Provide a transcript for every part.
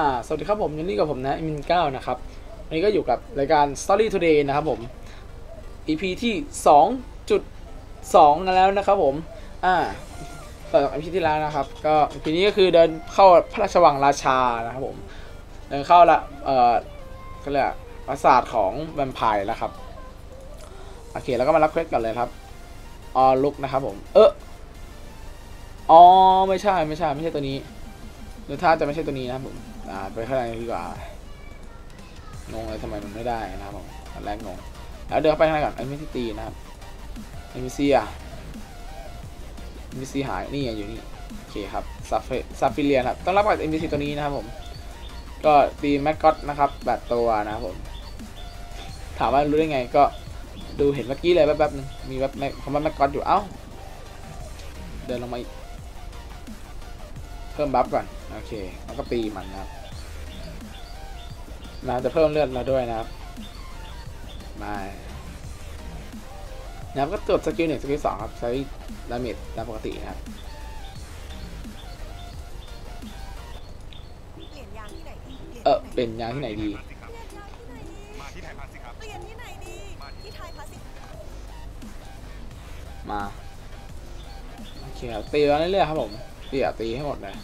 อ่าสวัสดีครับผมยันนี่กับผมนะมินเก้านะครับวันนี้ก็อยู่กับรายการ Story Today นะครับผม EP ที่ 2.2กันแล้วนะครับผมอ่าต่อจาก EP ที่แล้วนะครับ ก็ EP นี้ก็คือเดินเข้าพระราชวังราชานะครับผมเดินเข้าละเอ่อก็เรียกปราสาทของแวมไพร์แล้วครับโอเคแล้วก็มารับเควสกันเลยครับออลุกนะครับผมเอออ๋อไม่ใช่ไม่ใช่ไม่ใช่ตัวนี้หรือถ้าจะไม่ใช่ตัวนี้นะครับผม ไปข้างในดีกว่างงเลยทำไมมันไม่ได้นะครับผมตอนแรกงงแล้วเดินไปข้างในก่อนไอ้ไม่ที่ตีนะครับไอ้มิซี่อะมิซี่หายนี่ไงอยู่นี่โอเคครับซาฟซาฟิเลียนครับต้องรับกับเอ็มซีตัวนี้นะครับผมก็ตีแมกกอตนะครับแบบตัวนะครับผมถามว่ารู้ได้ไงก็ดูเห็นเมื่อกี้เลยแป๊บๆนึงมีแบบคำว่า maggot อยู่เอ้าเดินลงมาอีกเพิ่ม buff ก่อนโอเคแล้วก็ตีมันนะครับ นะจะเพิ่มเลือดเราด้วยนะครับมานะครับก็กด skill หนึ่ง skill สองครับใช้ damage ตามปกตินะครับเปลี่ยนยางที่ไหนดีเออเป็นยางที่ไหนดีเปลี่ยนยางที่ไหนดีมาที่ไทยพาสิครับเปลี่ยนที่ไหนดีที่ไทยพาสิฟมาโอเคครับตีมาเรื่อยๆครับผมตีอะตีให้หมดเลย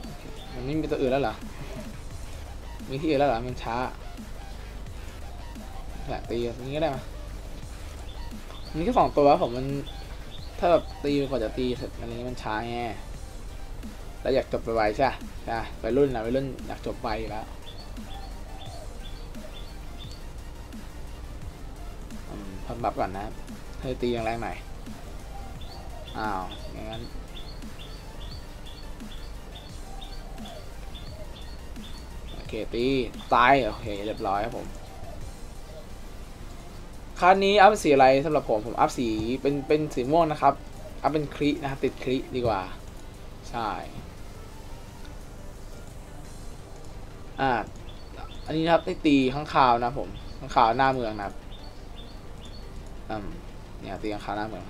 โอเคมันไม่มีตัวอื่นแล้วเหรอ มีที่อื่นแล้วเหรอมันช้าแหละตีตรงนี้ก็ได้มามีแค่สองตัวผมมัน ถ้าแบบตีกว่าจะตีเสร็จอะไรนี้มันช้าไงแล้วอยากจบไปไวใช่ใช่ไปรุ่นนะไปรุ่นอยากจบไวอยู่แล้วเพันบัฟก่อนนะครับให้ตีแรงๆหน่อยอ้าวอย่างนั้น เคตีตายโอเคเรียบร้อยครับผมคันนี้อัพสีอะไรสำหรับผมผมอัพสีเป็นเป็นสีม่วงนะครับอัพเป็นคลินะครับติดคลิดีกว่า ใช่อ่าอันนี้นะครับได้ตีข้างคาวนะครับผมข้างคาวหน้าเมืองนะครับอืมเนี่ยตีข้างคาวหน้าเมือง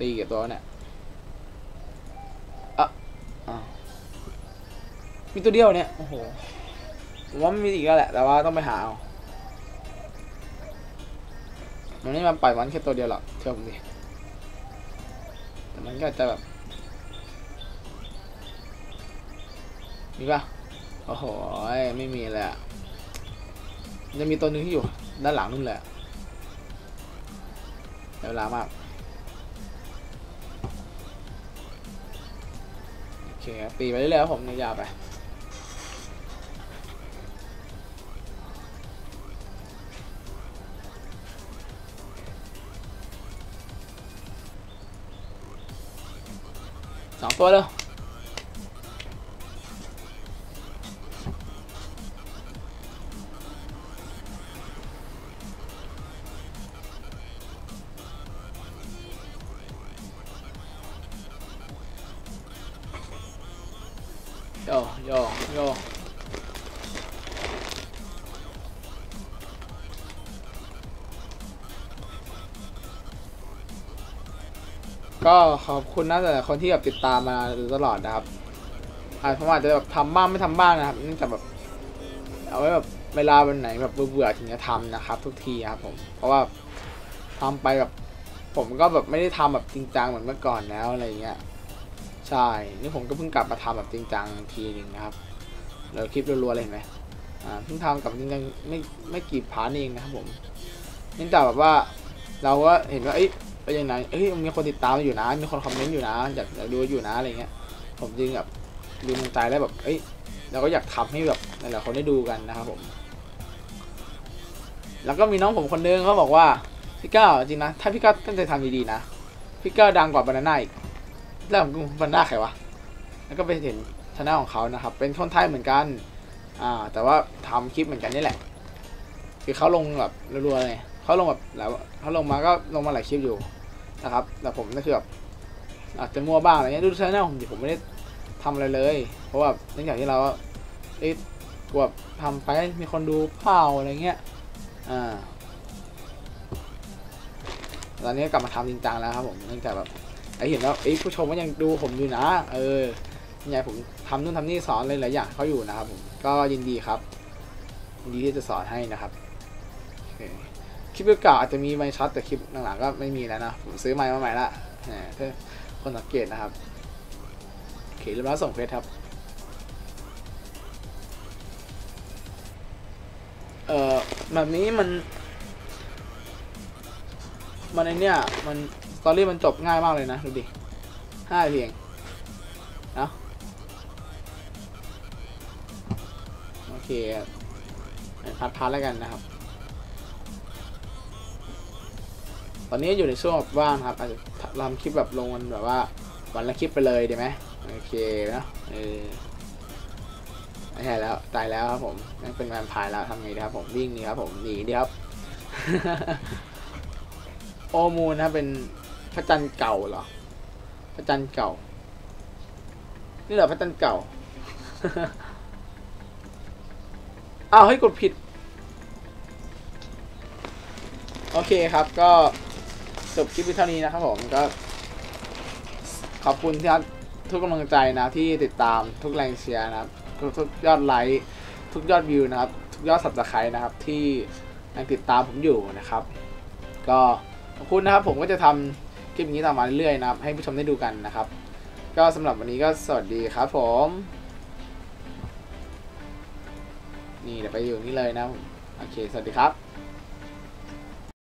ตีกี่ตัวเนี่ย มีตัวเดียวเนี่ย โอ้โหผมว่าไม่มีอีกแล้วแหละ แต่ว่าต้องไปหาเอามันไม่มาปล่อยมันแค่ตัวเดียวหรอกเชื่อผมดิแต่มันก็จะแบบมีปะโอ้โหไม่มีเลยอะยังมีตัวหนึงที่อยู่ ด้านหลังนู่นแหละเวเวลามาก โอเคครับตีไปเรื่อยๆครับผมยาไป สองตัวเลยโยโยโย ก็ขอบคุณนะแต่คนที่แบบติดตามมาตลอดนะครับอาจผมอาจจะแบบทำบ้างไม่ทำบ้างนะครับเนื่องจากแบบเอาไว้แบบเวลาวันไหนแบบเบื่อๆถึงจะทำนะครับ ทุกทีครับผมเพราะว่าทำไปแบบผมก็แบบไม่ได้ทำแบบจริงจังเหมือนเมื่อก่อนแล้วอะไรเงี้ยใช่นี่ผมก็เพิ่งกลับมาทำแบบจริงจังทีหนึ่งนะครับแล้วคลิปรัวๆเลยเห็นไหมอ่าเพิ่งทำกับจริงจังไม่ไม่กี่พาร์ทเองนะครับผมเนื่องจากแบบว่าเราก็เห็นว่าเอ้ ก็ยังไงเอ้ยมีคนติดตามอยู่นะ มีคนคอมเมนต์อยู่นะ อยากอยากดูอยู่นะอะไรเงี้ย ผมจริงแบบดูมันใจได้แบบ เอ้ย เราก็อยากทำให้แบบหลายๆคนได้ดูกันนะครับผม แล้วก็มีน้องผมคนนึงเขาบอกว่า พี่ก้าวจริงนะ ถ้าพี่ก้าวตั้งใจทำดีๆนะ พี่ก้าวดังกว่าบานาน่าอีกแล้วผมบานาน่าใครวะ แล้วก็ไปเห็นช anel ของเขานะครับ เป็นคนไทยเหมือนกัน อ่า แต่ว่าทำคลิปเหมือนกันนี่แหละ คือเขาลงแบบรัวๆเลยเขาลงแบบแล้วเขาลงมาก็ลงมาหลายคลิปอยู่ นะครับ แต่ผมก็คือแบบอาจจะมั่วบ้างอะไรเงี้ยดูช anel ผมดิผมไม่ได้ทำอะไรเลย เพราะว่าเนื่องจากที่เราเอ๊ะกลัวบบทำไปมีคนดูเปล่าอะไรเงี้ย อ่า ตอนนี้กลับมาทำจริงจังแล้วครับผม เนื่องจากแบบไอเห็นว่าไอผู้ชมก็ยังดูผมอยู่นะ เออเนี่ยผมทำนู่นทำนี่สอนเลยหลายอย่างเขาอยู่นะครับผม ก็ยินดีครับยินดีที่จะสอนให้นะครับ โอเค ลิปเก่าอาจจะมีไมค์ช็อตแต่คลิปหลังๆก็ไม่มีแล้วนะผมซื้อไมค์มาใหม่ละแหมเพื่อคนสังเกตนะครับโอเคเรียบร้อยส่งเฟซครับเอ่อแบบนี้มัน มันไอเนี้ยมัน story มันจบง่ายมากเลยนะ ดูดิห้านาทีเองนะโอเค part part แล้วกันนะครับ ตอนนี้อยู่ในช่วงแบบว่างครับอาจจะทำคลิปแบบลงวันแบบว่าวันละคลิปไปเลยดีไหมโอเคเนะเออไม่ใช่แล้วตายแล้วครับผมแม่งเป็นแวมไพร์แล้วทำไงดีครับผมวิ่งนี่ครับผมหนีดีครับOld Moon นะครับเป็นพระจันทร์เก่าเหรอพระจันทร์เก่า นี่เหรอพระจันทร์เก่าอ้าวเฮ้ยกดผิด โอเคครับก็ จบคลิปไว้เท่านี้นะครับผมก็ขอบคุณที่ทุกกำลังใจนะที่ติดตามทุกแรงเชียร์นะครับทุกยอดไลค์ทุกยอดวิวนะครับ ทุกยอด subscribe นะครับที่ยังติดตามผมอยู่นะครับ ก็ขอบคุณนะครับผมก็จะทำคลิปนี้ต่อมาเรื่อยๆนะครับ ให้ผู้ชมได้ดูกันนะครับ ก็สำหรับวันนี้ก็สวัสดีครับผม นี่เดี๋ยวไปอยู่นี่เลยนะโอเค สวัสดีครับ